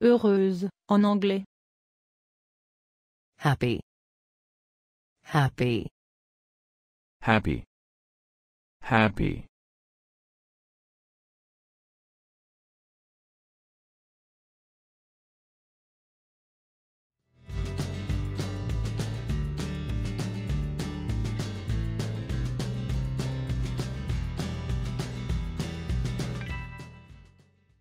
Heureuse, en anglais. happy, happy, happy, happy,